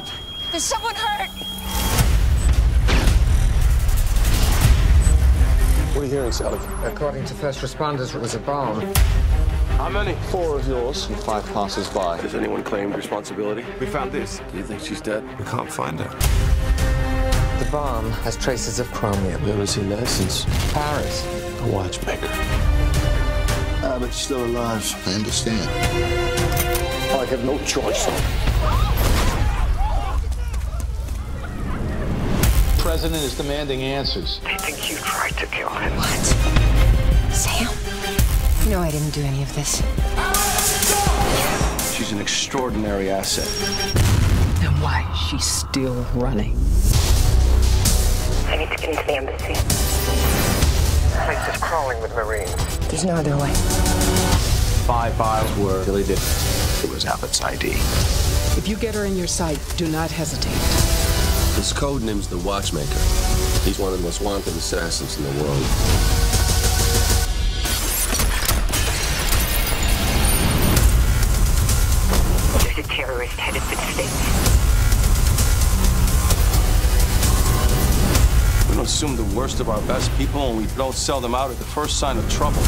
help. There's someone hurt. What are you hearing, Sally? According to first responders, it was a bomb. How many? Four of yours and five passers-by. Has anyone claimed responsibility? We found this. Do you think she's dead? We can't find her. The bomb has traces of chromium. We haven't seen that since... Paris. A watchmaker. Ah, but she's still alive. I understand. I have no choice. President is demanding answers. They think you tried to kill him. What? Sam? No, I didn't do any of this. She's an extraordinary asset. Then why is she still running? I need to get into the embassy. The place is crawling with Marines. There's no other way. Five files were deleted. It was Abbott's ID. If you get her in your sight, do not hesitate. His code name's the Watchmaker. He's one of the most wanted assassins in the world. There's a terrorist headed for the States. We don't assume the worst of our best people and we don't sell them out at the first sign of trouble.